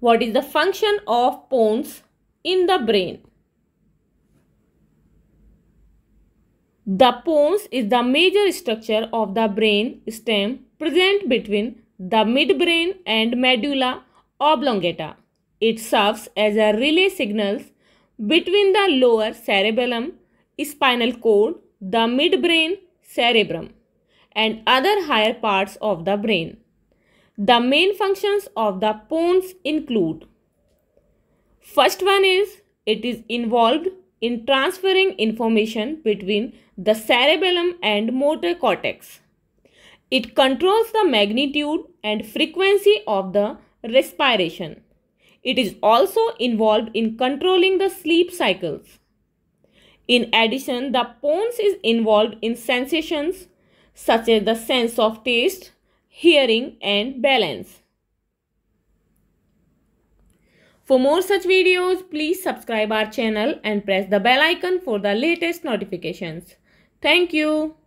What is the function of pons in the brain? The pons is the major structure of the brain stem present between the midbrain and medulla oblongata. It serves as a relay signals between the lower cerebellum, spinal cord, the midbrain, cerebrum, and other higher parts of the brain. The main functions of the pons include First one is it is involved in transferring information between the cerebellum and motor cortex. It controls the magnitude and frequency of the respiration. It is also involved in controlling the sleep cycles. In addition, the pons is involved in sensations such as the sense of taste, hearing and balance. For more such videos, please subscribe our channel and press the bell icon for the latest notifications. Thank you.